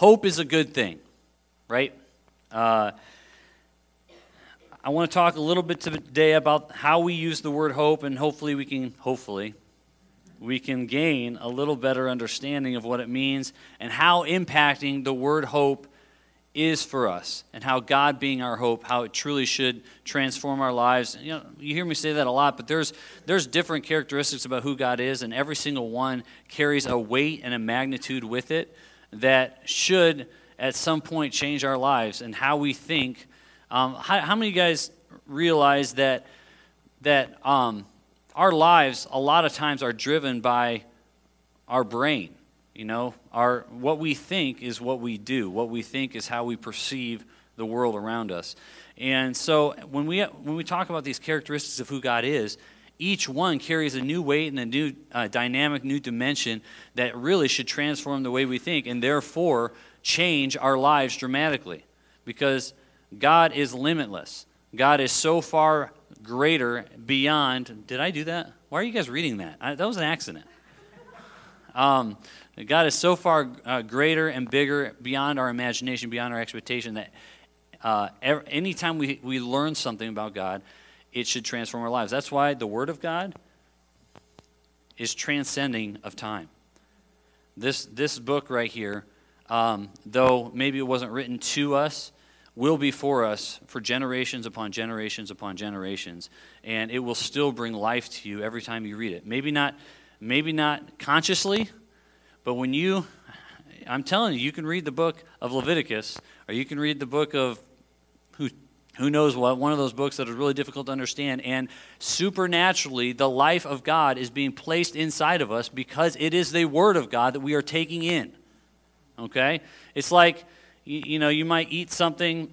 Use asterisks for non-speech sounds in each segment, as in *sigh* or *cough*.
hope is a good thing, right? Uh, I want to talk a little bit today about how we use the word hope, and hopefully we can, hopefully, we can gain a little better understanding of what it means and how impacting the word hope is for us and how God being our hope, how it truly should transform our lives. You know, you hear me say that a lot, but there's there's different characteristics about who God is, and every single one carries a weight and a magnitude with it that should at some point change our lives and how we think. Um, how, how, many of you guys realize that that um, our lives a lot of times are driven by our brain? You know, our, what we think is what we do. What we think is how we perceive the world around us. And so when we, when we talk about these characteristics of who God is, each one carries a new weight and a new uh, dynamic, new dimension that really should transform the way we think and therefore change our lives dramatically. Because God is limitless. God is so far greater beyond. Did I do that? Why are you guys reading that? I, that was an accident. Um, God is so far uh, greater and bigger beyond our imagination, beyond our expectation, that uh, every, anytime we, we learn something about God, it should transform our lives. That's why the Word of God is transcending of time. This, this book right here, um, though maybe it wasn't written to us, will be for us for generations upon generations upon generations. And it will still bring life to you every time you read it. Maybe not, maybe not consciously, but when you, I'm telling you, you can read the book of Leviticus, or you can read the book of who, who knows what, one of those books that is really difficult to understand, and supernaturally, the life of God is being placed inside of us because it is the Word of God that we are taking in. Okay? It's like, you, know, you might eat something,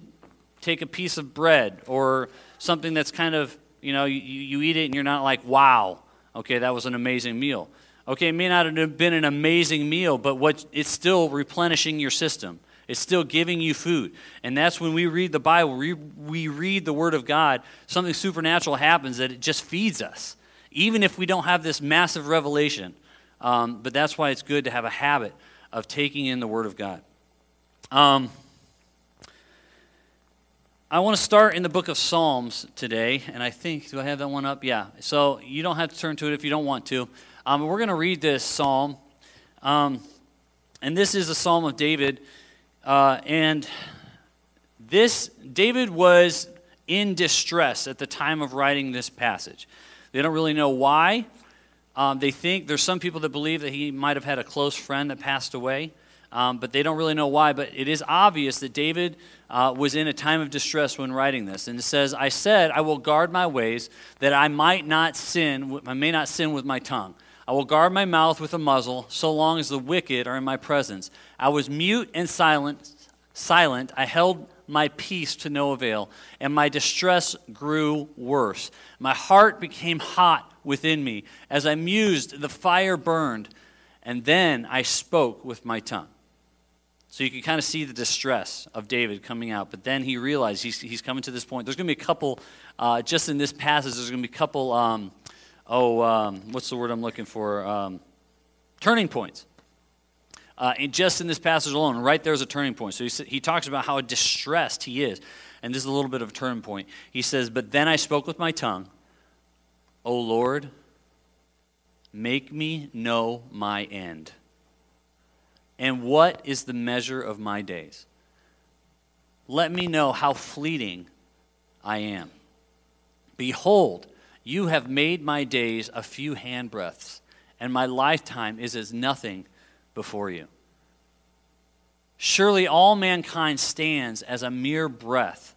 take a piece of bread, or something that's kind of, you know, you, you eat it and you're not like, wow, okay, that was an amazing meal. Okay, it may not have been an amazing meal, but what it's still replenishing your system. It's still giving you food. And that's when we read the Bible, we, we read the Word of God, something supernatural happens that it just feeds us, even if we don't have this massive revelation. Um, but that's why it's good to have a habit of taking in the Word of God. Um, I want to start in the book of Psalms today, and I think, do I have that one up? Yeah. So you don't have to turn to it if you don't want to. Um, we're going to read this psalm. Um, and this is a psalm of David. Uh, and this, David was in distress at the time of writing this passage. They don't really know why. Um, they think there's some people that believe that he might have had a close friend that passed away, um, but they don't really know why. But it is obvious that David uh, was in a time of distress when writing this. And it says, I said, I will guard my ways that I might not sin, I may not sin with my tongue. I will guard my mouth with a muzzle so long as the wicked are in my presence. I was mute and silent. Silent. I held my peace to no avail, and my distress grew worse. My heart became hot within me. As I mused, the fire burned, and then I spoke with my tongue. So you can kind of see the distress of David coming out. But then he realized he's, he's coming to this point. There's going to be a couple, uh, just in this passage, there's going to be a couple um, oh, um, what's the word I'm looking for? Um, turning points. Uh, and just in this passage alone, right there's a turning point. So he, he talks about how distressed he is. And this is a little bit of a turning point. He says, But then I spoke with my tongue, O Lord, make me know my end. And what is the measure of my days? Let me know how fleeting I am. Behold, you have made my days a few handbreadths, and my lifetime is as nothing before you. Surely all mankind stands as a mere breath.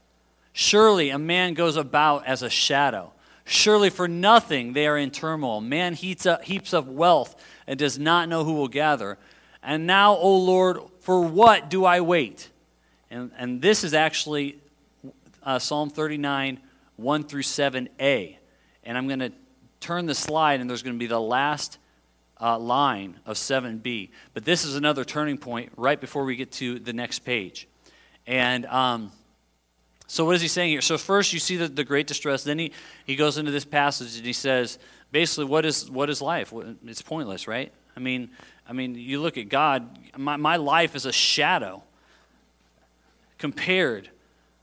Surely a man goes about as a shadow. Surely for nothing they are in turmoil. Man heaps up, heaps wealth and does not know who will gather. And now, O Lord, for what do I wait? And, and this is actually uh, Psalm 39, 1 through 7a and I'm going to turn the slide, and there's going to be the last uh, line of 7b. But this is another turning point right before we get to the next page. And um, so, what is he saying here? So, first, you see the, the great distress. Then he, he goes into this passage and he says, basically, what is, what is life? It's pointless, right? I mean, I mean, you look at God, my, my life is a shadow compared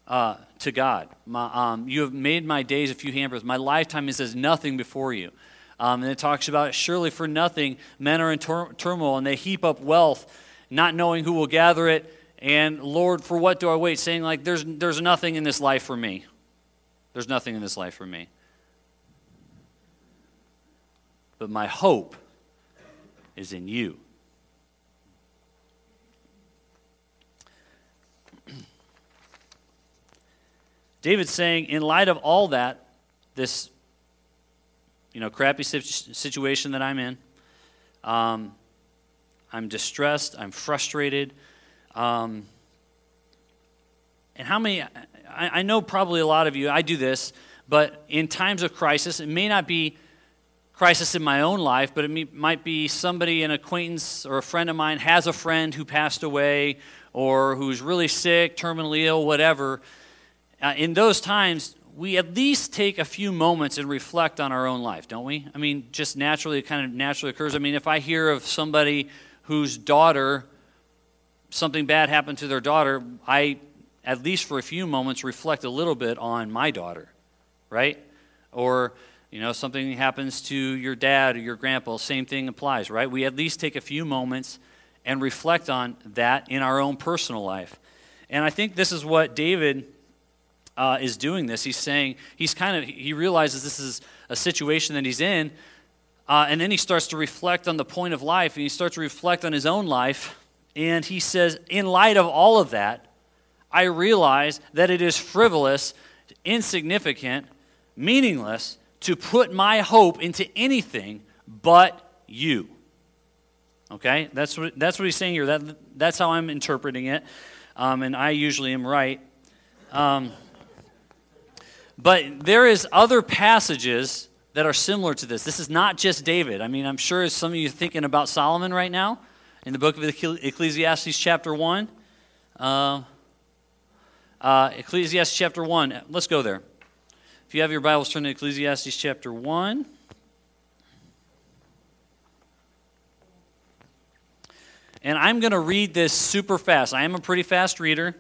uh, to God. My, um, you have made my days a few handbreadths. My lifetime is as nothing before you. Um, and it talks about surely for nothing men are in tur- turmoil and they heap up wealth, not knowing who will gather it. And Lord, for what do I wait? Saying like, there's there's nothing in this life for me. There's nothing in this life for me. But my hope is in you. David's saying, in light of all that, this you know, crappy situation that I'm in, um, I'm distressed, I'm frustrated. Um, and how many, I, I know probably a lot of you, I do this, but in times of crisis, it may not be crisis in my own life, but it may, might be somebody, an acquaintance or a friend of mine has a friend who passed away or who's really sick, terminally ill, whatever. Uh, in those times, we at least take a few moments and reflect on our own life, don't we? I mean, just naturally, it kind of naturally occurs. I mean, if I hear of somebody whose daughter, something bad happened to their daughter, I, at least for a few moments, reflect a little bit on my daughter, right? Or, you know, something happens to your dad or your grandpa, same thing applies, right? We at least take a few moments and reflect on that in our own personal life. And I think this is what David uh, is doing this. He's saying, he's kind of, he realizes this is a situation that he's in. Uh, and then he starts to reflect on the point of life, and he starts to reflect on his own life. And he says, in light of all of that, I realize that it is frivolous, insignificant, meaningless to put my hope into anything but you. Okay? That's what, that's what he's saying here. That, that's how I'm interpreting it. Um, and I usually am right. Um, but there is other passages that are similar to this. This is not just David. I mean, I'm sure some of you thinking about Solomon right now in the book of Ecclesiastes, chapter 1. Uh, uh, Ecclesiastes chapter 1. Let's go there. If you have your Bibles, turn to Ecclesiastes chapter 1. And I'm going to read this super fast. I am a pretty fast reader.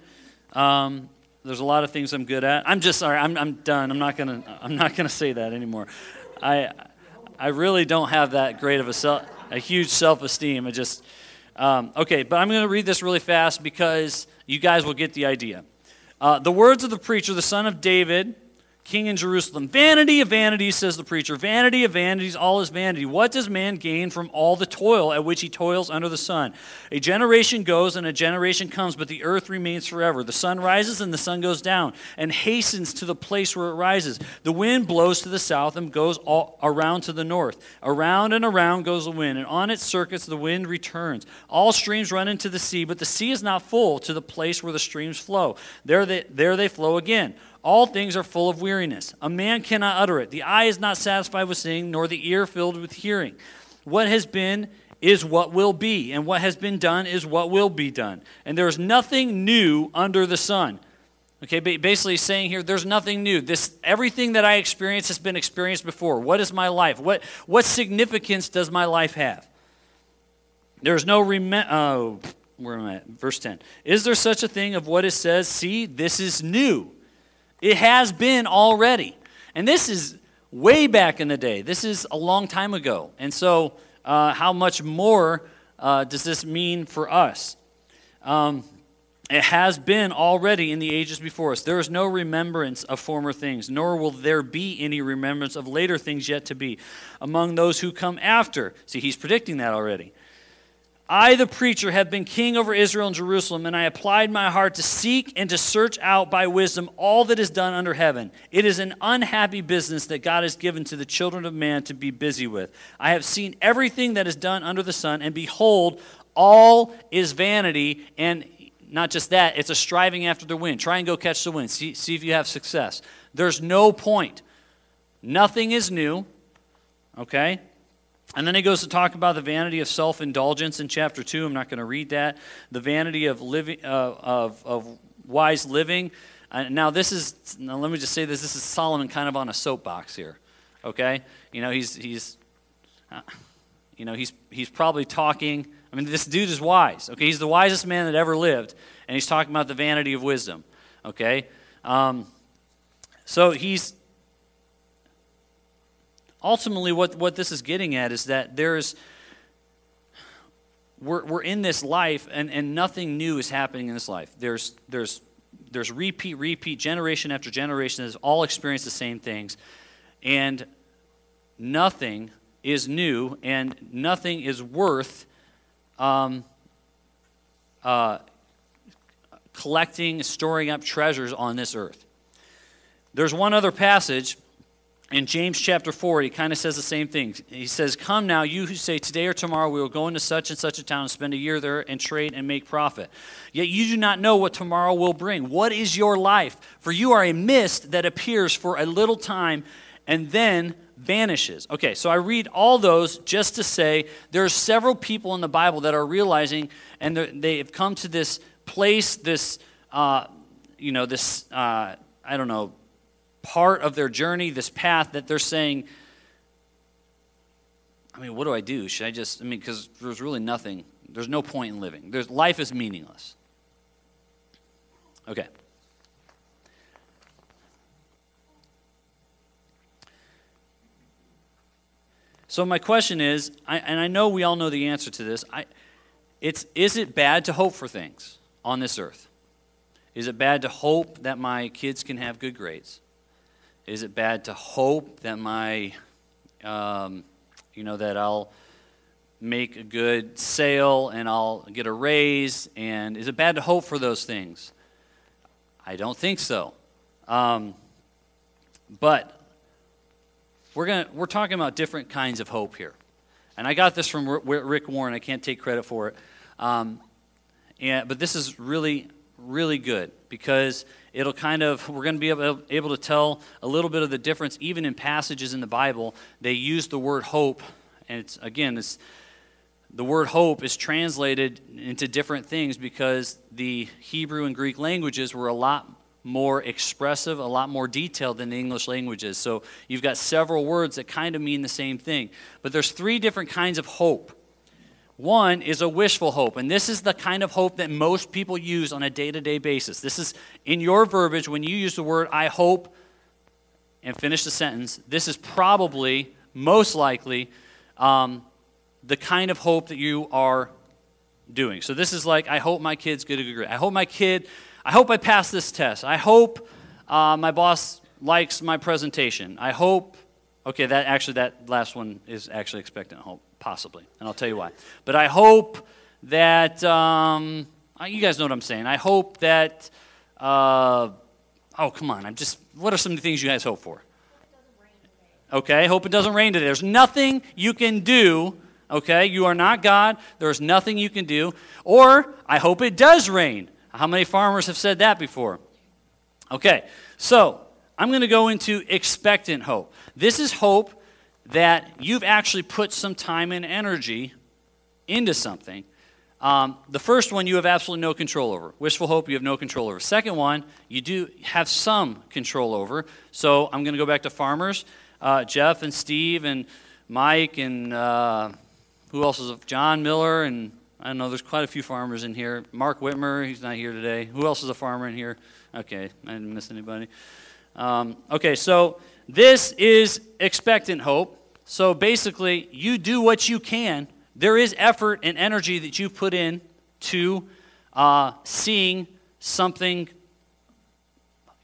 Um, there's a lot of things I'm good at. I'm just sorry. I'm, I'm done. I'm not gonna. I'm not gonna say that anymore. I I really don't have that great of a self, a huge self-esteem. I just um, okay. But I'm gonna read this really fast because you guys will get the idea. Uh, the words of the preacher, the son of David king in Jerusalem. Vanity of vanities, says the preacher. Vanity of vanities, all is vanity. What does man gain from all the toil at which he toils under the sun? A generation goes and a generation comes, but the earth remains forever. The sun rises and the sun goes down and hastens to the place where it rises. The wind blows to the south and goes around to the north. Around and around goes the wind, and on its circuits the wind returns. All streams run into the sea, but the sea is not full to the place where the streams flow. There they, there they flow again. All things are full of weariness. A man cannot utter it. The eye is not satisfied with seeing, nor the ear filled with hearing. What has been is what will be, and what has been done is what will be done. And there is nothing new under the sun. Okay, basically saying here, there's nothing new. This everything that I experience has been experienced before. What is my life? What what significance does my life have? There's no rem- oh, where am I at? Verse 10. Is there such a thing of what it says? See, this is new. It has been already. And this is way back in the day. This is a long time ago. And so, uh, how much more uh, does this mean for us? Um, it has been already in the ages before us. There is no remembrance of former things, nor will there be any remembrance of later things yet to be among those who come after. See, he's predicting that already. I, the preacher, have been king over Israel and Jerusalem, and I applied my heart to seek and to search out by wisdom all that is done under heaven. It is an unhappy business that God has given to the children of man to be busy with. I have seen everything that is done under the sun, and behold, all is vanity, and not just that, it's a striving after the wind. Try and go catch the wind, see, see if you have success. There's no point. Nothing is new, okay? And then he goes to talk about the vanity of self indulgence in chapter 2. I'm not going to read that. The vanity of, living, uh, of, of wise living. Uh, now, this is, now let me just say this this is Solomon kind of on a soapbox here. Okay? You know, he's, he's uh, You know, he's, he's probably talking. I mean, this dude is wise. Okay, he's the wisest man that ever lived, and he's talking about the vanity of wisdom. Okay, um, so he's ultimately what, what this is getting at is that there's we're, we're in this life and, and nothing new is happening in this life. There's there's there's repeat repeat generation after generation has all experienced the same things. And nothing is new and nothing is worth um, uh, collecting storing up treasures on this earth. There's one other passage in James chapter 4, he kind of says the same thing. He says, Come now, you who say, Today or tomorrow we will go into such and such a town and spend a year there and trade and make profit. Yet you do not know what tomorrow will bring. What is your life? For you are a mist that appears for a little time and then vanishes. Okay, so I read all those just to say there are several people in the Bible that are realizing and they have come to this place, this, uh, you know, this, uh, I don't know, part of their journey, this path that they're saying, I mean, what do I do? Should I just, I mean, because there's really nothing, there's no point in living. There's, life is meaningless. Okay. So my question is, I, and I know we all know the answer to this. I, it's is it bad to hope for things on this earth? Is it bad to hope that my kids can have good grades? Is it bad to hope that my, um, you know, that I'll make a good sale and I'll get a raise? And is it bad to hope for those things? I don't think so. Um, but we're gonna we're talking about different kinds of hope here, and I got this from Rick Warren. I can't take credit for it, um, and but this is really really good because it'll kind of, we're going to be able, able to tell a little bit of the difference, even in passages in the Bible. They use the word hope, and it's, again, it's, the word hope is translated into different things because the Hebrew and Greek languages were a lot more expressive, a lot more detailed than the English languages. So you've got several words that kind of mean the same thing. But there's three different kinds of hope. One is a wishful hope, and this is the kind of hope that most people use on a day to day basis. This is in your verbiage when you use the word I hope and finish the sentence. This is probably, most likely, um, the kind of hope that you are doing. So this is like, I hope my kids get a good grade. I hope my kid, I hope I pass this test. I hope uh, my boss likes my presentation. I hope, okay, that actually, that last one is actually expectant hope. Possibly. And I'll tell you why. But I hope that, um, uh, you guys know what I'm saying. I hope that, uh, oh, come on. I'm just, what are some of the things you guys hope for? Okay, hope it doesn't rain today. There's nothing you can do. Okay, you are not God. There's nothing you can do. Or, I hope it does rain. How many farmers have said that before? Okay, so I'm going to go into expectant hope. This is hope that you've actually put some time and energy into something. Um, the first one you have absolutely no control over. Wishful hope you have no control over. Second one you do have some control over. So I'm going to go back to farmers. Uh, Jeff and Steve and Mike and uh, who else is John Miller and I don't know. There's quite a few farmers in here. Mark Whitmer, he's not here today. Who else is a farmer in here? Okay, I didn't miss anybody. Um, okay, so this is expectant hope. So basically, you do what you can. There is effort and energy that you put in to uh, seeing something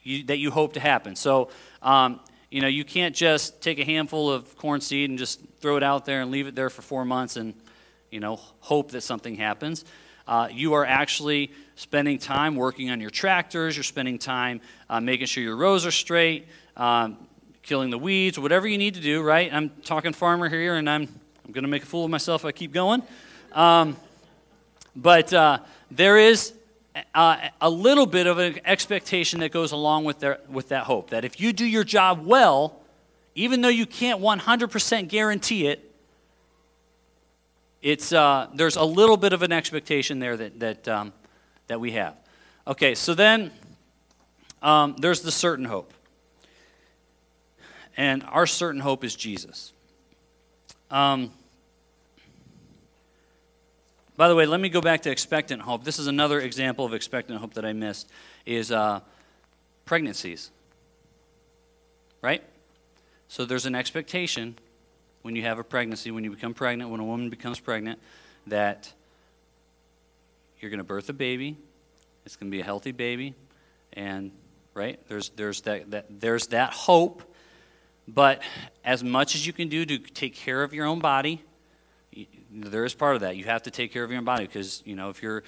you, that you hope to happen. So, um, you know, you can't just take a handful of corn seed and just throw it out there and leave it there for four months and, you know, hope that something happens. Uh, you are actually spending time working on your tractors. You're spending time uh, making sure your rows are straight. Um, killing the weeds, whatever you need to do, right? I'm talking farmer here, and I'm, I'm going to make a fool of myself if I keep going. Um, but uh, there is uh, a little bit of an expectation that goes along with, their, with that hope that if you do your job well, even though you can't 100% guarantee it, it's, uh, there's a little bit of an expectation there that, that, um, that we have. Okay, so then um, there's the certain hope and our certain hope is Jesus. Um, By the way, let me go back to expectant hope. This is another example of expectant hope that I missed is uh, pregnancies. Right? So there's an expectation when you have a pregnancy, when you become pregnant, when a woman becomes pregnant, that you're going to birth a baby. It's going to be a healthy baby, and right there's there's that, that there's that hope. But as much as you can do to take care of your own body, there is part of that. You have to take care of your own body because you know if you're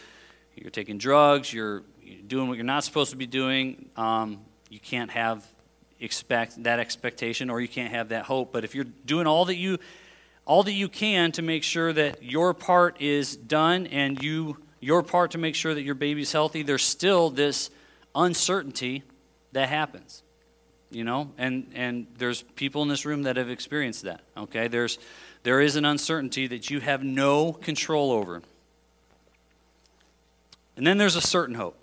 you're taking drugs, you're doing what you're not supposed to be doing. Um, you can't have expect that expectation, or you can't have that hope. But if you're doing all that you all that you can to make sure that your part is done and you your part to make sure that your baby's healthy, there's still this uncertainty that happens. You know, and and there's people in this room that have experienced that. Okay, there's there is an uncertainty that you have no control over. And then there's a certain hope.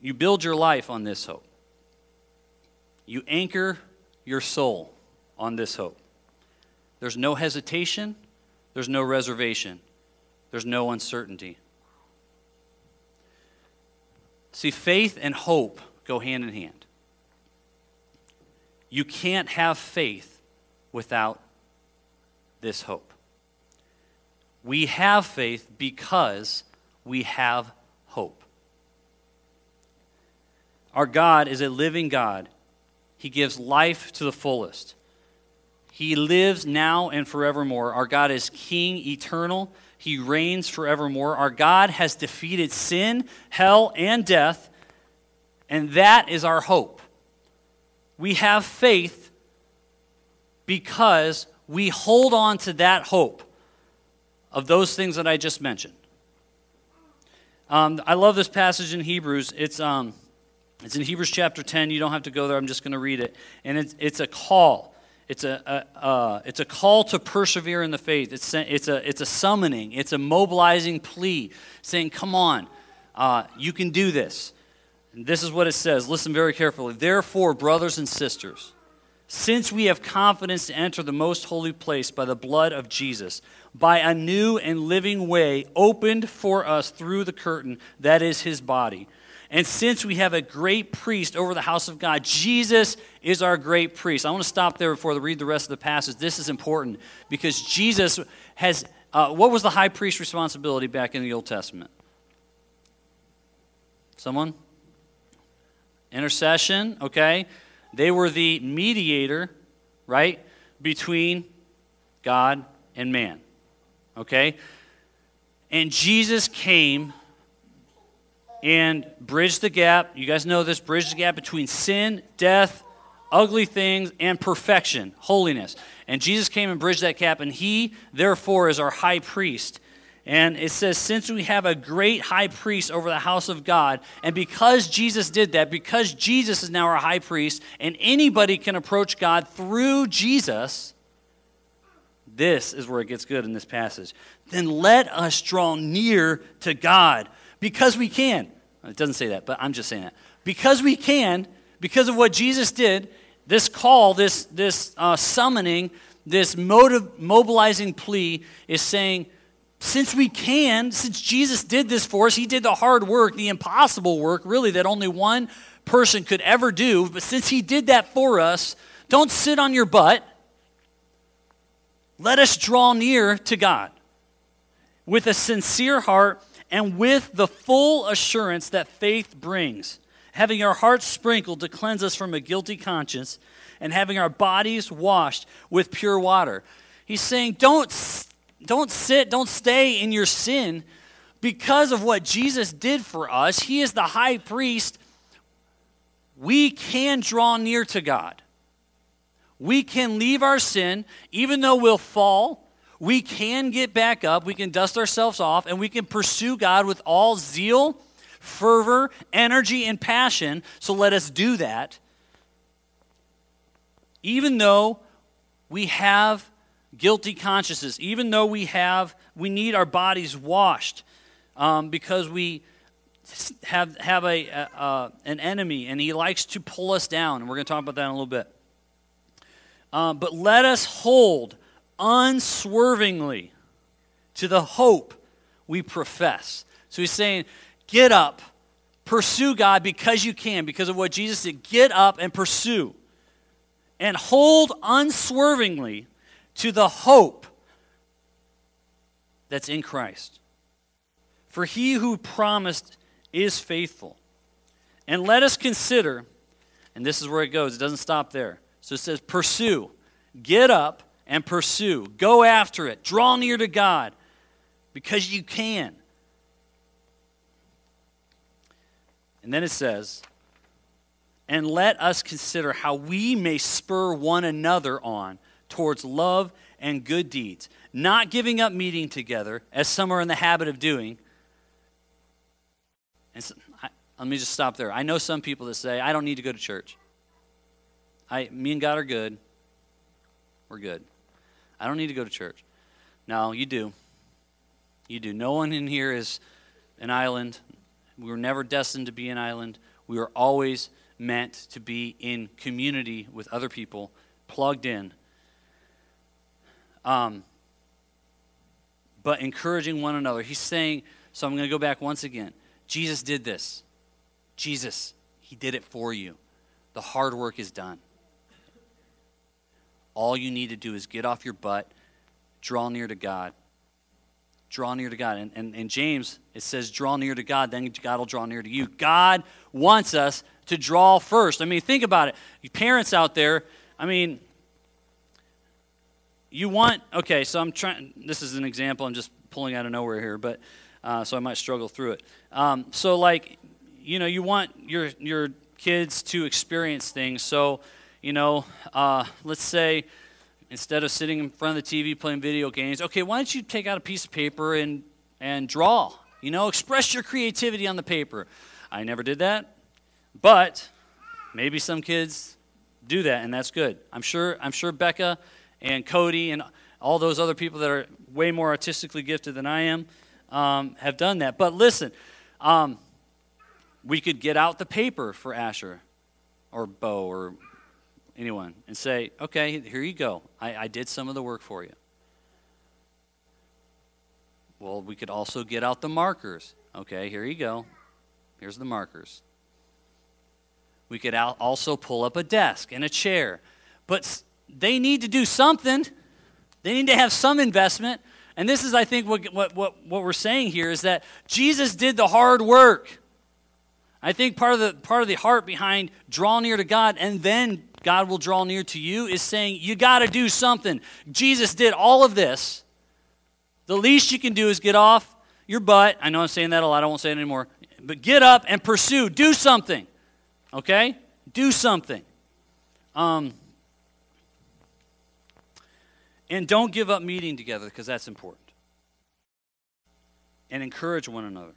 You build your life on this hope. You anchor your soul on this hope. There's no hesitation, there's no reservation, there's no uncertainty. See, faith and hope go hand in hand. You can't have faith without this hope. We have faith because we have hope. Our God is a living God. He gives life to the fullest. He lives now and forevermore. Our God is King eternal. He reigns forevermore. Our God has defeated sin, hell, and death, and that is our hope. We have faith because we hold on to that hope of those things that I just mentioned. Um, I love this passage in Hebrews. It's, um, it's in Hebrews chapter 10. You don't have to go there, I'm just going to read it. And it's, it's a call. It's a, a uh, it's a call to persevere in the faith. It's, it's, a, it's a summoning, it's a mobilizing plea saying, Come on, uh, you can do this. And this is what it says. Listen very carefully. Therefore, brothers and sisters, since we have confidence to enter the most holy place by the blood of Jesus, by a new and living way opened for us through the curtain that is his body. And since we have a great priest over the house of God, Jesus is our great priest. I want to stop there before I read the rest of the passage. This is important because Jesus has, uh, what was the high priest's responsibility back in the Old Testament? Someone? Intercession, okay? They were the mediator, right, between God and man. Okay? And Jesus came and bridge the gap. You guys know this bridge the gap between sin, death, ugly things, and perfection, holiness. And Jesus came and bridged that gap, and he, therefore, is our high priest. And it says, since we have a great high priest over the house of God, and because Jesus did that, because Jesus is now our high priest, and anybody can approach God through Jesus, this is where it gets good in this passage. Then let us draw near to God because we can. It doesn't say that, but I'm just saying that. Because we can, because of what Jesus did, this call, this, this uh, summoning, this motive, mobilizing plea is saying, since we can, since Jesus did this for us, He did the hard work, the impossible work, really, that only one person could ever do. But since He did that for us, don't sit on your butt. Let us draw near to God with a sincere heart and with the full assurance that faith brings, having our hearts sprinkled to cleanse us from a guilty conscience, and having our bodies washed with pure water. He's saying, don't don't sit, don't stay in your sin because of what Jesus did for us. He is the high priest. We can draw near to God. We can leave our sin, even though we'll fall. We can get back up. We can dust ourselves off, and we can pursue God with all zeal, fervor, energy, and passion. So let us do that. Even though we have guilty consciences, even though we have, we need our bodies washed um, because we have, have a, a an enemy and he likes to pull us down. And we're going to talk about that in a little bit. Um, but let us hold unswervingly to the hope we profess. So he's saying, get up, pursue God because you can, because of what Jesus did. Get up and pursue. And hold unswervingly to the hope that's in Christ. For he who promised is faithful. And let us consider, and this is where it goes, it doesn't stop there. So it says, pursue, get up and pursue, go after it, draw near to God because you can. And then it says, and let us consider how we may spur one another on towards love and good deeds, not giving up meeting together, as some are in the habit of doing. And so, I, let me just stop there. I know some people that say, I don't need to go to church. I, me and God are good. We're good. I don't need to go to church. No, you do. You do. No one in here is an island. We were never destined to be an island. We were always meant to be in community with other people, plugged in. Um, but encouraging one another. He's saying, so I'm going to go back once again. Jesus did this. Jesus, He did it for you. The hard work is done. All you need to do is get off your butt, draw near to God. Draw near to God. And, and, and James, it says, draw near to God, then God will draw near to you. God wants us to draw first. I mean, think about it. You parents out there, I mean, you want, okay, so I'm trying, this is an example, I'm just pulling out of nowhere here, but uh, so I might struggle through it. Um, so, like, you know, you want your, your kids to experience things. So, you know, uh, let's say instead of sitting in front of the TV playing video games, okay, why don't you take out a piece of paper and, and draw? You know, express your creativity on the paper. I never did that, but maybe some kids do that, and that's good. I'm sure, I'm sure Becca and Cody and all those other people that are way more artistically gifted than I am um, have done that. But listen, um, we could get out the paper for Asher or Bo or anyone and say, okay, here you go. I, I did some of the work for you. Well, we could also get out the markers. Okay, here you go. Here's the markers. We could also pull up a desk and a chair. But they need to do something. They need to have some investment. And this is, I think, what, what, what, what we're saying here is that Jesus did the hard work. I think part of the part of the heart behind draw near to God and then God will draw near to you is saying you got to do something. Jesus did all of this. The least you can do is get off your butt. I know I'm saying that a lot. I won't say it anymore. But get up and pursue. Do something. Okay? Do something. Um, and don't give up meeting together because that's important. And encourage one another.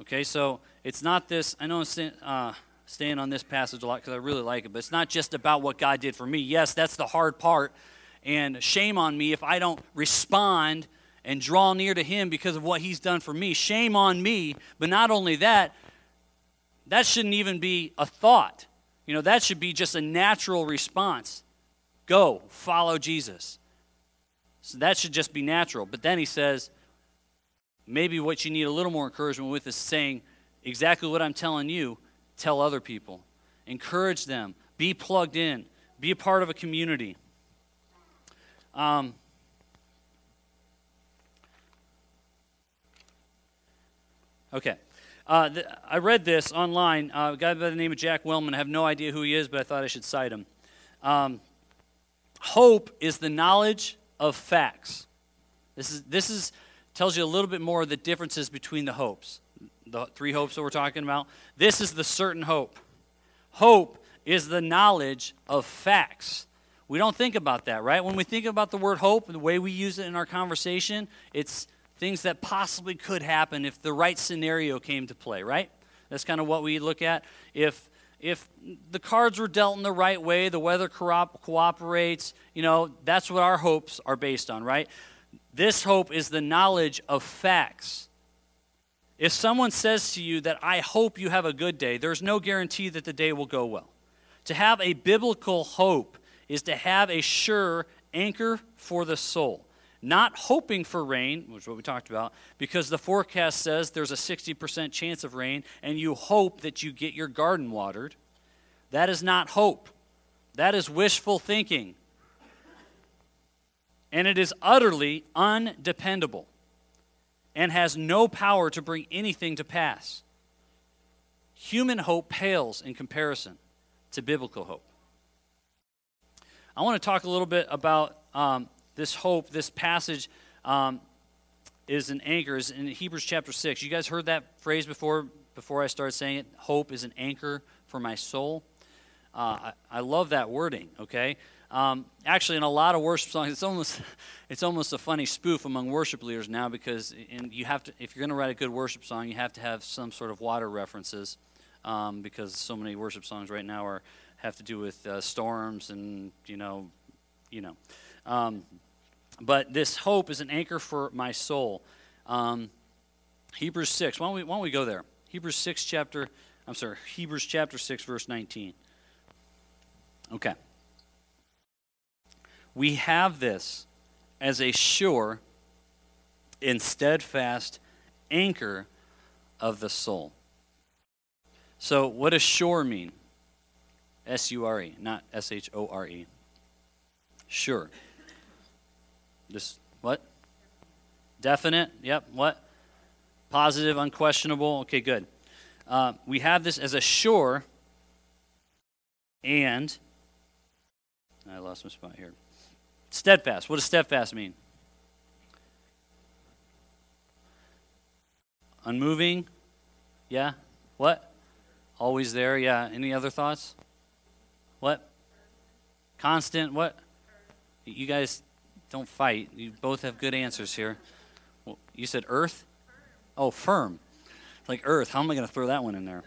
Okay, so it's not this, I know I'm uh, staying on this passage a lot because I really like it, but it's not just about what God did for me. Yes, that's the hard part. And shame on me if I don't respond and draw near to Him because of what He's done for me. Shame on me. But not only that, that shouldn't even be a thought. You know, that should be just a natural response. Go, follow Jesus. So that should just be natural. But then he says, maybe what you need a little more encouragement with is saying exactly what I'm telling you, tell other people. Encourage them. Be plugged in. Be a part of a community. Um, okay. Uh, th- I read this online. Uh, a guy by the name of Jack Wellman. I have no idea who he is, but I thought I should cite him. Um, hope is the knowledge of facts. This is this is tells you a little bit more of the differences between the hopes. The three hopes that we're talking about. This is the certain hope. Hope is the knowledge of facts. We don't think about that, right? When we think about the word hope, the way we use it in our conversation, it's things that possibly could happen if the right scenario came to play, right? That's kind of what we look at. If if the cards were dealt in the right way, the weather cooperates, you know, that's what our hopes are based on, right? This hope is the knowledge of facts. If someone says to you that I hope you have a good day, there's no guarantee that the day will go well. To have a biblical hope is to have a sure anchor for the soul. not hoping for rain, which is what we talked about, because the forecast says there's a 60% chance of rain, and you hope that you get your garden watered. That is not hope. That is wishful thinking. And it is utterly undependable and has no power to bring anything to pass. Human hope pales in comparison to biblical hope. I want to talk a little bit about um, this hope. This passage um, is an anchor, is in Hebrews chapter 6. You guys heard that phrase before, before I started saying it? Hope is an anchor for my soul. Uh, I, I, love that wording, okay? Um, actually, in a lot of worship songs, it's almost, *laughs* it's almost a funny spoof among worship leaders now because you have to, if you're going to write a good worship song, you have to have some sort of water references um, because so many worship songs right now are have to do with uh, storms and you know, you know. Um, but this hope is an anchor for my soul. Um, Hebrews six. Why don't we why don't we go there? Hebrews six chapter. I'm sorry. Hebrews chapter six verse 19. Okay. We have this as a sure and steadfast anchor of the soul. So, what does sure mean? S U R E, not S H O R E. Sure. Just what? Definite. Yep. What? Positive, unquestionable. Okay, good. Uh, we have this as a sure and I lost my spot here. Steadfast. What does steadfast mean? Unmoving? Yeah? What? Always there? Yeah. Any other thoughts? What? Constant? What? You guys don't fight. You both have good answers here. You said earth? Oh, firm. Like earth. How am I going to throw that one in there?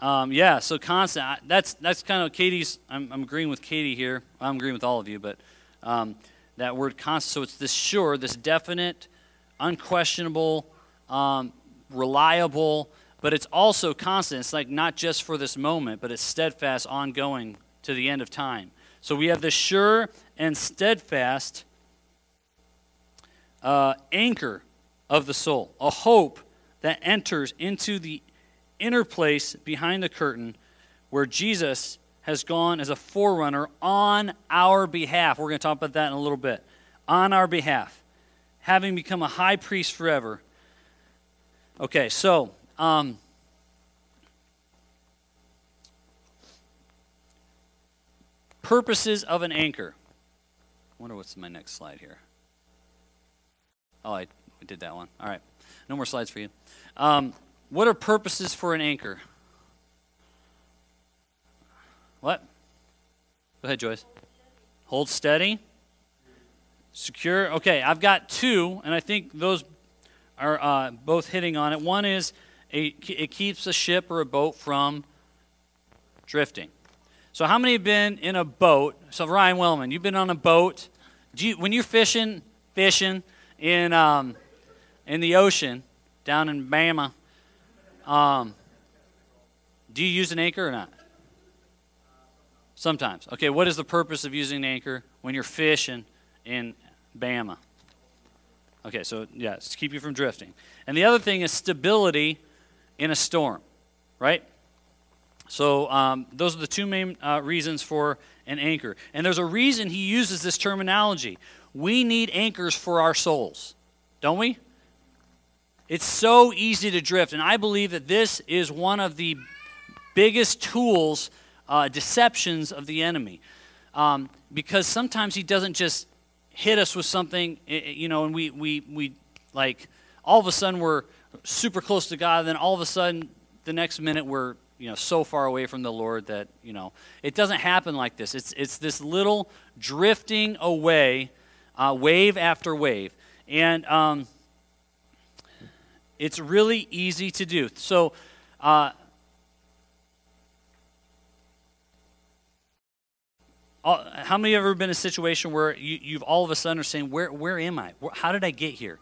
Um, yeah, so constant. That's that's kind of Katie's. I'm, I'm agreeing with Katie here. I'm agreeing with all of you, but um, that word constant. So it's this sure, this definite, unquestionable, um, reliable, but it's also constant. It's like not just for this moment, but it's steadfast, ongoing to the end of time. So we have the sure and steadfast uh, anchor of the soul, a hope that enters into the inner place behind the curtain where Jesus has gone as a forerunner on our behalf. We're going to talk about that in a little bit. On our behalf, having become a high priest forever. Okay, so. Um, purposes of an anchor. I wonder what's my next slide here. Oh, I, did that one. All right. No more slides for you. Um, what are purposes for an anchor? What? Go ahead, Joyce. Hold steady. Secure. Okay, I've got two, and I think those are uh, both hitting on it. One is a, it keeps a ship or a boat from drifting. So, how many have been in a boat? So, Ryan Wellman, you've been on a boat. Do you, when you're fishing, fishing in um, in the ocean down in Bama, um, do you use an anchor or not? Sometimes. Okay, what is the purpose of using an anchor when you're fishing in Bama? Okay, so yeah, to keep you from drifting. And the other thing is stability in a storm, right? So um, those are the two main uh, reasons for an anchor. And there's a reason he uses this terminology. We need anchors for our souls, don't we? It's so easy to drift. And I believe that this is one of the biggest tools, uh, deceptions of the enemy. Um, because sometimes he doesn't just hit us with something, you know, and we, we, we like, all of a sudden we're super close to God, and then all of a sudden the next minute we're, you know, so far away from the Lord that, you know, it doesn't happen like this. It's, it's this little drifting away, uh, wave after wave. And, um, it's really easy to do. So, uh, how many have ever been in a situation where you, have all of a sudden are saying, where, where am I? How did I get here?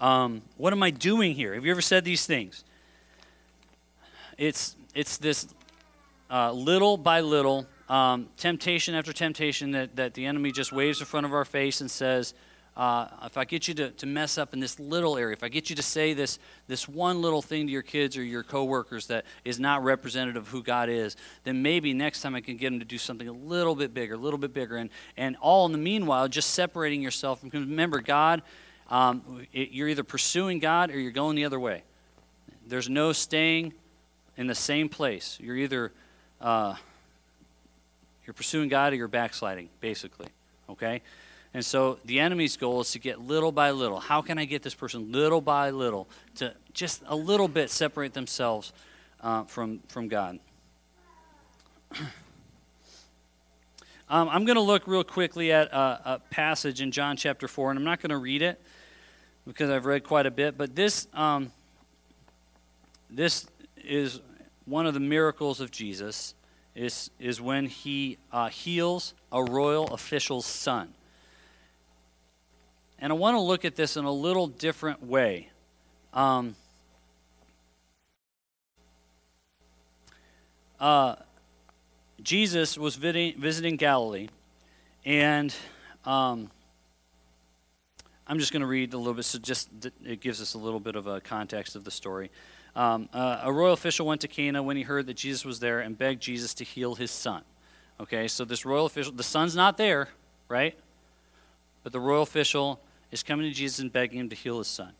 Um, what am I doing here? Have you ever said these things? It's, it's this uh, little by little um, temptation after temptation that, that the enemy just waves in front of our face and says, uh, if I get you to, to mess up in this little area, if I get you to say this, this one little thing to your kids or your coworkers that is not representative of who God is, then maybe next time I can get them to do something a little bit bigger, a little bit bigger. And, and all in the meanwhile, just separating yourself from, remember, God, um, it, you're either pursuing God or you're going the other way. There's no staying in the same place. You're either uh, you're pursuing God or you're backsliding, basically. Okay? And so the enemy's goal is to get little by little. How can I get this person little by little to just a little bit separate themselves uh, from, from God? *clears throat* um, I'm going to look real quickly at a, a, passage in John chapter 4, and I'm not going to read it because I've read quite a bit, but this, um, this is one of the miracles of Jesus is, is when he uh, heals a royal official's son. And I want to look at this in a little different way. Um, uh, Jesus was visiting, Galilee, and um, I'm just going to read a little bit, so just it gives us a little bit of a context of the story. Um, uh, a royal official went to Cana when he heard that Jesus was there and begged Jesus to heal his son. Okay, so this royal official, the son's not there, right? But the royal official is coming to Jesus and begging him to heal his son,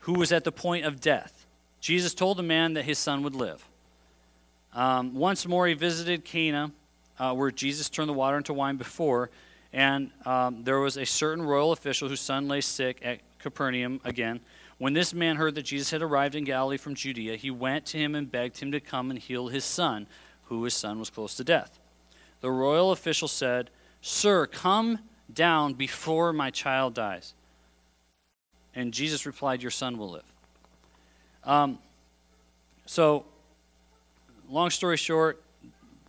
who was at the point of death. Jesus told the man that his son would live. Um, once more, he visited Cana, uh, where Jesus turned the water into wine before, and um, there was a certain royal official whose son lay sick at Capernaum again. When this man heard that Jesus had arrived in Galilee from Judea, he went to him and begged him to come and heal his son, who his son was close to death. The royal official said, Sir, come down before my child dies. And Jesus replied, Your son will live. Um, so, long story short,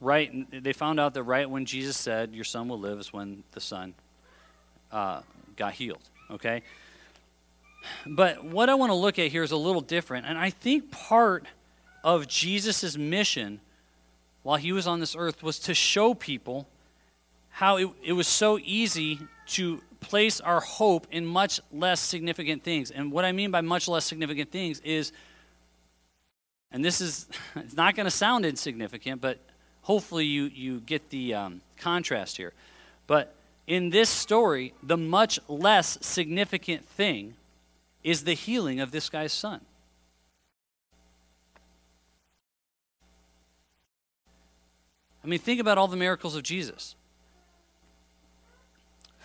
right, they found out that right when Jesus said, Your son will live, is when the son uh, got healed. Okay? But what I want to look at here is a little different. And I think part of Jesus' mission while he was on this earth was to show people how it, it was so easy to place our hope in much less significant things. And what I mean by much less significant things is, and this is, *laughs* it's not going to sound insignificant, but hopefully you, you get the um, contrast here. But in this story, the much less significant thing is the healing of this guy's son. I mean, think about all the miracles of Jesus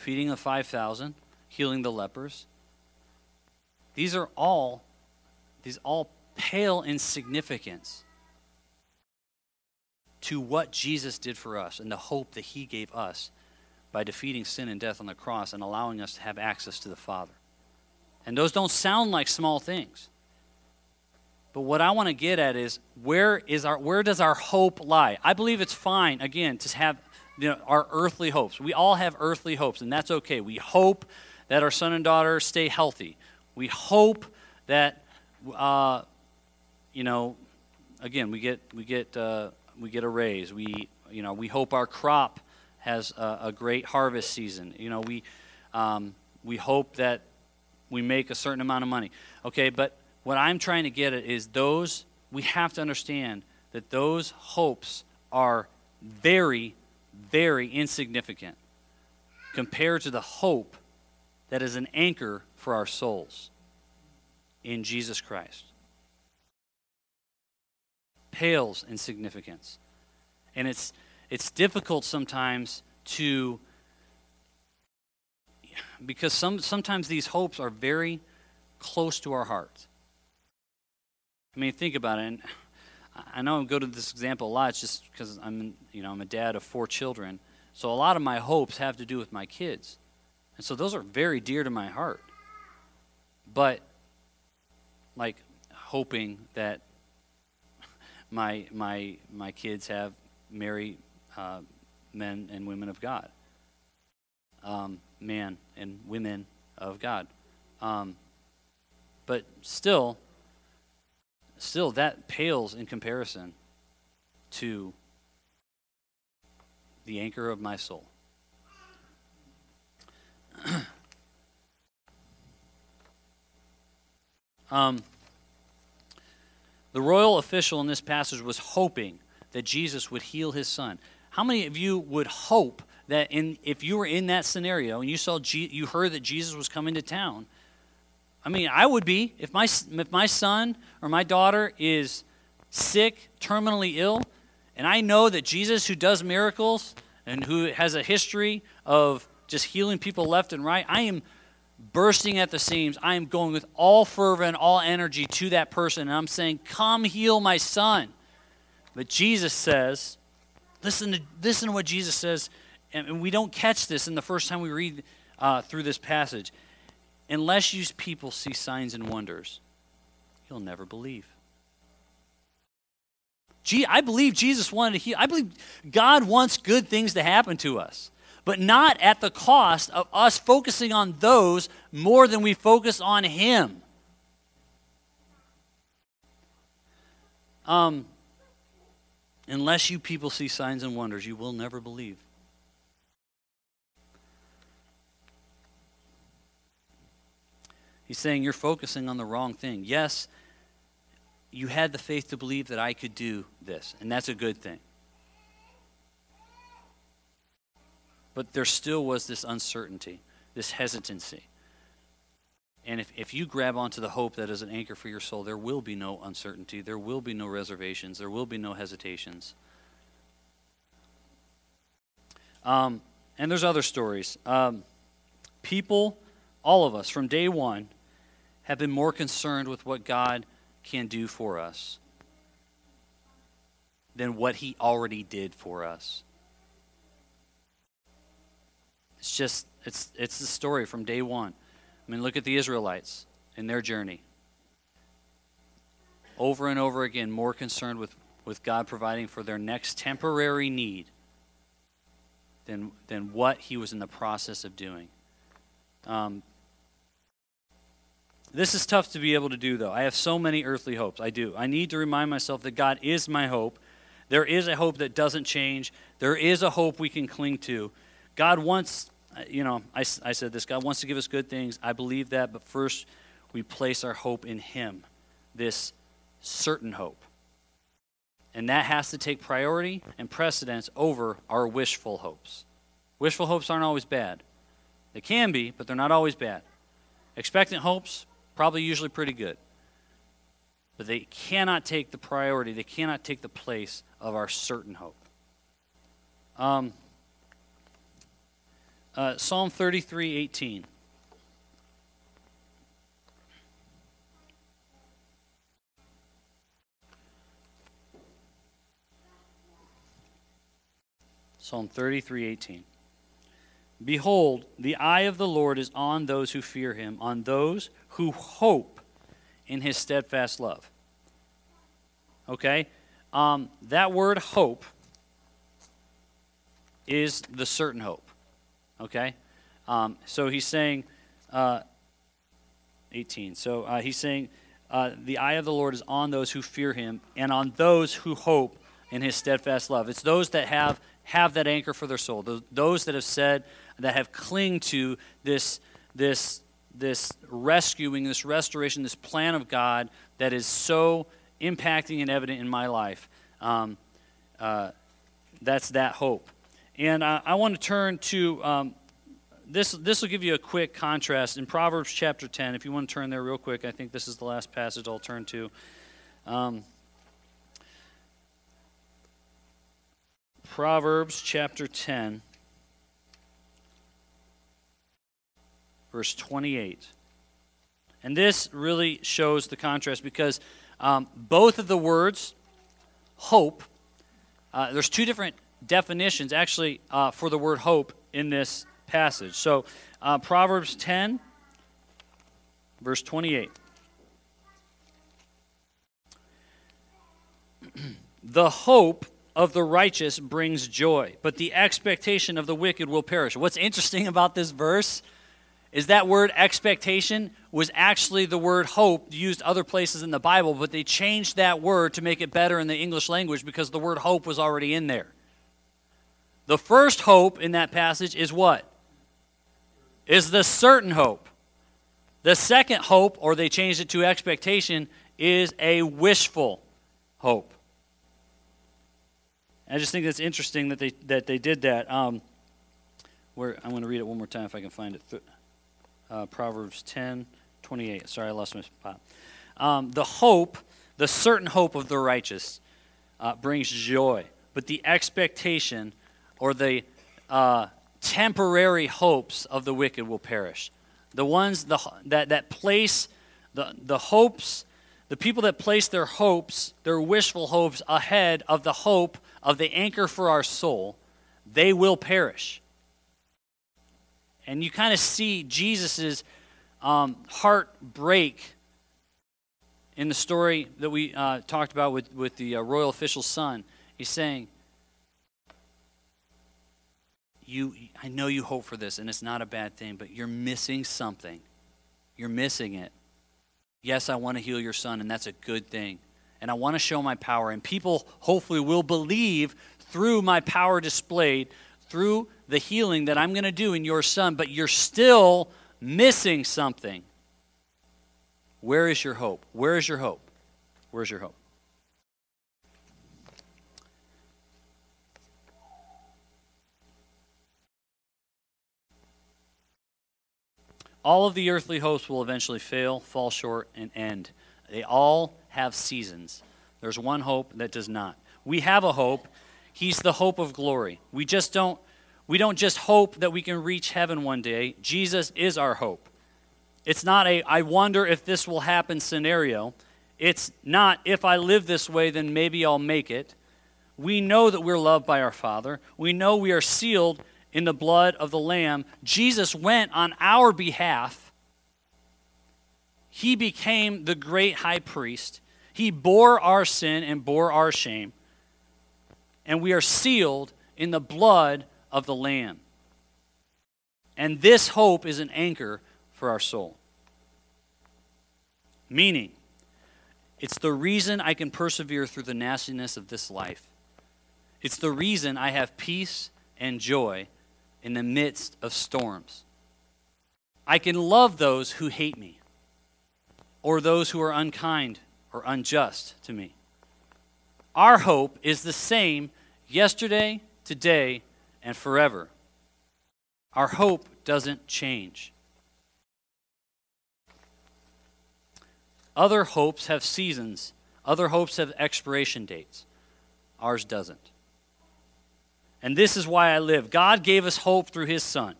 feeding the 5,000, healing the lepers. These are all, these all pale in significance to what Jesus did for us and the hope that he gave us by defeating sin and death on the cross and allowing us to have access to the Father. And those don't sound like small things. But what I want to get at is where is our where does our hope lie? I believe it's fine again to have you know, our earthly hopes. We all have earthly hopes, and that's okay. We hope that our son and daughter stay healthy. We hope that uh, you know, again, we get we get uh, we get a raise. We you know we hope our crop has a, a great harvest season. You know we um, we hope that we make a certain amount of money. Okay, but what I'm trying to get at is those, we have to understand that those hopes are very, very insignificant compared to the hope that is an anchor for our souls in Jesus Christ. Pales in significance. And it's, it's difficult sometimes to because some, sometimes these hopes are very close to our hearts. I mean, think about it. I know I go to this example a lot. It's just because I'm, you know, I'm a dad of four children. So a lot of my hopes have to do with my kids. And so those are very dear to my heart. But, like, hoping that my, my, my kids have marry uh, men and women of God. Um, man and women of God. Um, but still, still that pales in comparison to the anchor of my soul. *clears throat* um, the royal official in this passage was hoping that Jesus would heal his son. How many of you would hope that in, if you were in that scenario and you saw you heard that Jesus was coming to town, I mean, I would be if my if my son or my daughter is sick, terminally ill, and I know that Jesus, who does miracles and who has a history of just healing people left and right, I am bursting at the seams. I am going with all fervor and all energy to that person, and I'm saying, Come heal my son. But Jesus says, listen to, listen to what Jesus says, and we don't catch this in the first time we read uh, through this passage. Unless you people see signs and wonders, you'll never believe. Gee, I believe Jesus wanted to heal. I believe God wants good things to happen to us but not at the cost of us focusing on those more than we focus on Him. Um, unless you people see signs and wonders, you will never believe. He's saying you're focusing on the wrong thing. Yes, you had the faith to believe that I could do this, and that's a good thing. But there still was this uncertainty, this hesitancy. And if, if you grab onto the hope that is an anchor for your soul, there will be no uncertainty. There will be no reservations. There will be no hesitations. Um, and there's other stories. Um, people, all of us, from day one, have been more concerned with what God can do for us than what He already did for us. It's just, it's, it's the story from day one. I mean, look at the Israelites in their journey. Over and over again, more concerned with, with God providing for their next temporary need than, than what he was in the process of doing. Um, this is tough to be able to do, though. I have so many earthly hopes. I do. I need to remind myself that God is my hope. There is a hope that doesn't change, there is a hope we can cling to. God wants you know, I, I said this God wants to give us good things. I believe that, but first we place our hope in Him, this certain hope. And that has to take priority and precedence over our wishful hopes. Wishful hopes aren't always bad. They can be, but they're not always bad. Expectant hopes, probably usually pretty good. But they cannot take the priority, they cannot take the place of our certain hope. Um, uh, Psalm 33 18. Psalm 33 18. Behold, the eye of the Lord is on those who fear him, on those who hope in his steadfast love. Okay? Um, that word hope is the certain hope. Okay? Um, so he's saying, uh, 18. So uh, he's saying, uh, the eye of the Lord is on those who fear him and on those who hope in his steadfast love. It's those that have, have that anchor for their soul, those, those that have said, that have clinged to this, this, this rescuing, this restoration, this plan of God that is so impacting and evident in my life. Um, uh, that's that hope. And uh, I want to turn to um, this. This will give you a quick contrast in Proverbs chapter 10. If you want to turn there real quick, I think this is the last passage I'll turn to. Um, Proverbs chapter 10, verse 28. And this really shows the contrast because um, both of the words, hope, uh, there's two different definitions actually uh, for the word hope in this passage. So, uh, Proverbs 10, verse 28. *clears throat* the hope of the righteous brings joy, but the expectation of the wicked will perish. What's interesting *laughs* about this verse is that word expectation was actually the word hope used other places in the Bible, but they changed that word to make it better in the English language because the word hope was already in there. The first hope in that passage is what? Is the certain hope. The second hope, or they changed it to expectation, is a wishful hope. I just think it's interesting that they that they did that. Um, where I'm going to read it one more time if I can find it. Uh, Proverbs 10, 28. Sorry, I lost my spot. Um, the hope, the certain hope of the righteous, uh, brings joy, but the expectation or the uh, temporary hopes of the wicked will perish. The ones the, that, that place the, the hopes, the people that place their hopes, their wishful hopes, ahead of the hope of the anchor for our soul, they will perish. And you kind of see Jesus' um, heart break in the story that we uh, talked about with, with the uh, royal official's son. He's saying, you, I know you hope for this, and it's not a bad thing, but you're missing something. You're missing it. Yes, I want to heal your son, and that's a good thing. And I want to show my power, and people hopefully will believe through my power displayed, through the healing that I'm going to do in your son, but you're still missing something. Where is your hope? Where is your hope? Where's your hope? All of the earthly hopes will eventually fail, fall short, and end. They all have seasons. There's one hope that does not. We have a hope. He's the hope of glory. We just don't we don't just hope that we can reach heaven one day. Jesus is our hope. It's not a I wonder if this will happen scenario. It's not if I live this way then maybe I'll make it. We know that we're loved by our Father. We know we are sealed in the blood of the Lamb. Jesus went on our behalf. He became the great high priest. He bore our sin and bore our shame. And we are sealed in the blood of the Lamb. And this hope is an anchor for our soul. Meaning, it's the reason I can persevere through the nastiness of this life. It's the reason I have peace and joy in the midst of storms. I can love those who hate me or those who are unkind or unjust to me. Our hope is the same yesterday, today, and forever. Our hope doesn't change. Other hopes have seasons, other hopes have expiration dates. Ours doesn't. And this is why I live. God gave us hope through His Son.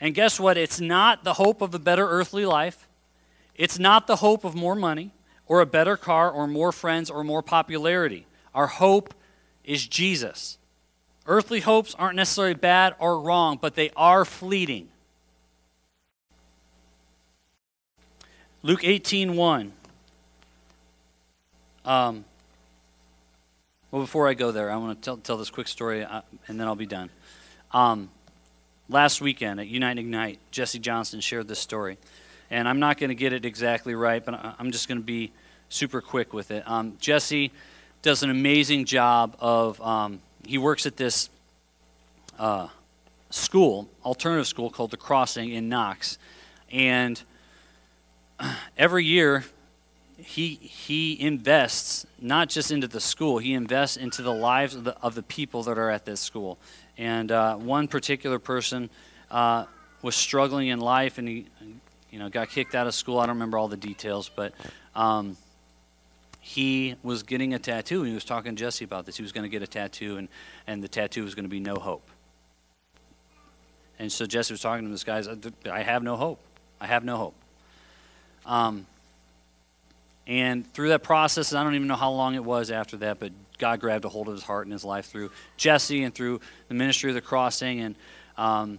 And guess what? It's not the hope of a better earthly life, it's not the hope of more money or a better car or more friends or more popularity. Our hope is Jesus. Earthly hopes aren't necessarily bad or wrong, but they are fleeting. Luke 18 1. Um, well, before I go there, I want to tell, tell this quick story, uh, and then I'll be done. Um, last weekend at Unite Ignite, Jesse Johnson shared this story. And I'm not going to get it exactly right, but I'm just going to be super quick with it. Um, Jesse does an amazing job of, um, he works at this uh, school, alternative school called The Crossing in Knox. And *clears throat* every year, he, he invests not just into the school, he invests into the lives of the, of the people that are at this school. And uh, one particular person uh, was struggling in life and he you know, got kicked out of school. I don't remember all the details, but um, he was getting a tattoo. He was talking to Jesse about this. He was going to get a tattoo, and, and the tattoo was going to be no hope. And so Jesse was talking to this guy. I have no hope. I have no hope. Um, and through that process, I don't even know how long it was after that, but God grabbed a hold of his heart and his life through Jesse and through the ministry of the crossing. And um,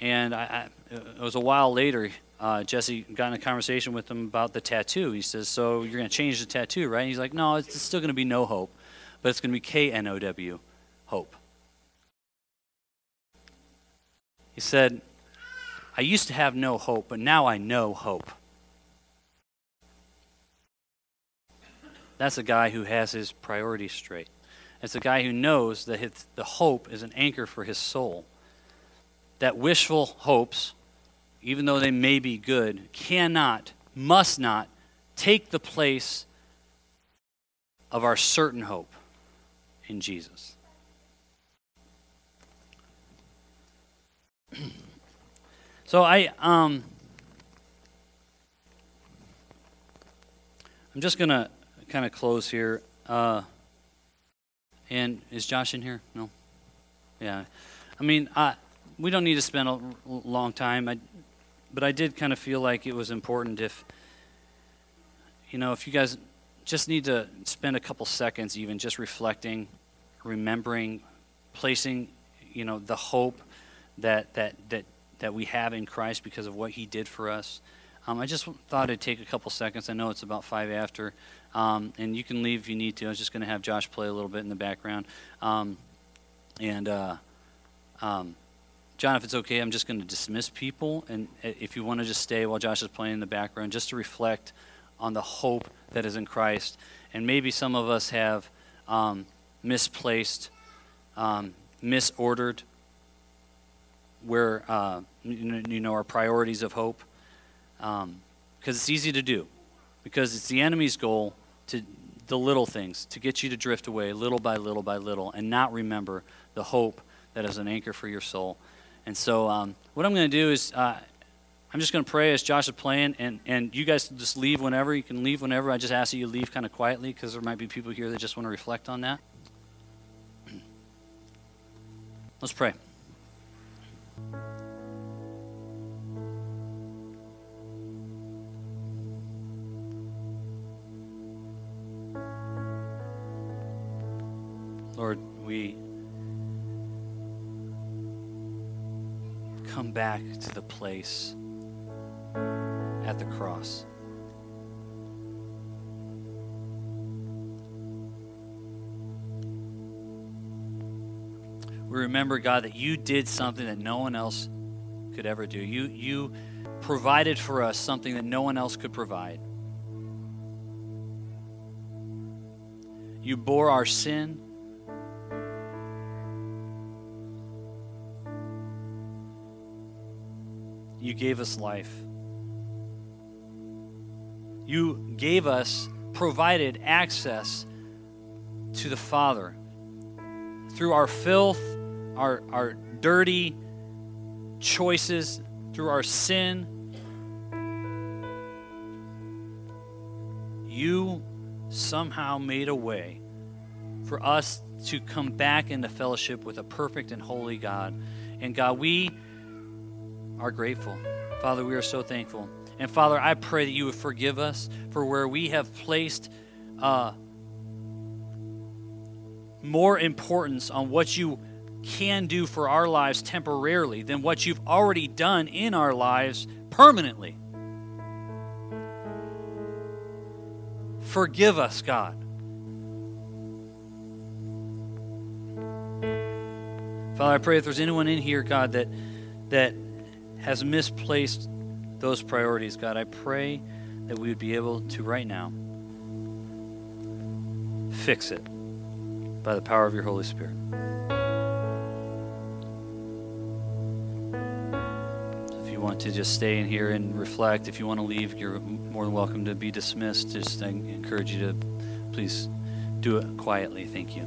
and I, I, it was a while later, uh, Jesse got in a conversation with him about the tattoo. He says, "So you're going to change the tattoo, right?" And he's like, "No, it's, it's still going to be no hope, but it's going to be K N O W, hope." He said, "I used to have no hope, but now I know hope." That's a guy who has his priorities straight. It's a guy who knows that his, the hope is an anchor for his soul. That wishful hopes even though they may be good, cannot, must not take the place of our certain hope in Jesus. *clears throat* so I um I'm just going to kind of close here. Uh, and is Josh in here? No? Yeah. I mean, I, we don't need to spend a long time, I, but I did kind of feel like it was important if, you know, if you guys just need to spend a couple seconds even just reflecting, remembering, placing, you know, the hope that, that, that, that we have in Christ because of what he did for us. Um, I just thought I'd take a couple seconds. I know it's about five after, um, and you can leave if you need to. I was just going to have Josh play a little bit in the background. Um, and uh, um, John, if it's okay, I'm just going to dismiss people. And uh, if you want to just stay while Josh is playing in the background, just to reflect on the hope that is in Christ. And maybe some of us have um, misplaced, um, misordered where, uh, you know, our priorities of hope because um, it's easy to do. Because it's the enemy's goal to the little things, to get you to drift away little by little by little and not remember the hope that is an anchor for your soul. And so, um, what I'm going to do is uh, I'm just going to pray as Josh is playing, and, and you guys just leave whenever. You can leave whenever. I just ask that you leave kind of quietly because there might be people here that just want to reflect on that. *clears throat* Let's pray. Lord, we come back to the place at the cross. We remember, God, that you did something that no one else could ever do. You, you provided for us something that no one else could provide. You bore our sin. You gave us life. You gave us, provided access to the Father through our filth, our, our dirty choices, through our sin. You somehow made a way for us to come back into fellowship with a perfect and holy God. And God, we are grateful. Father, we are so thankful. And Father, I pray that you would forgive us for where we have placed uh, more importance on what you can do for our lives temporarily than what you've already done in our lives permanently. Forgive us, God. Father, I pray if there's anyone in here, God, that that has misplaced those priorities, God, I pray that we would be able to right now fix it by the power of your Holy Spirit. If you want to just stay in here and reflect, if you want to leave, you're more than welcome to be dismissed. Just encourage you to please do it quietly. Thank you.